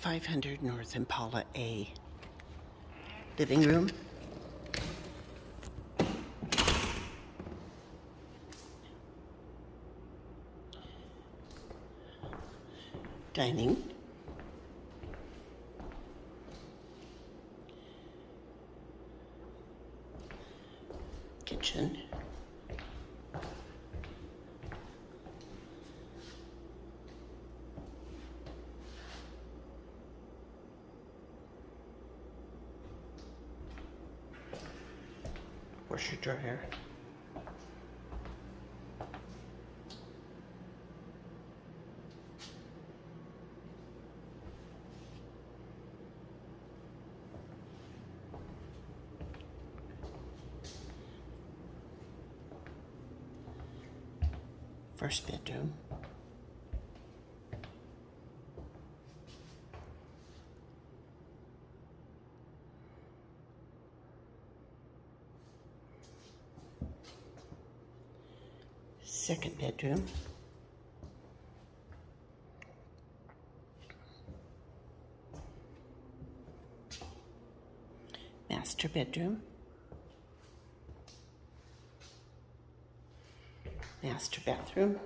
500 North Impala A. Living room. Dining. Kitchen. Washer hair. First bedroom. Second bedroom. Master bedroom. Master bathroom.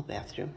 Hall bathroom.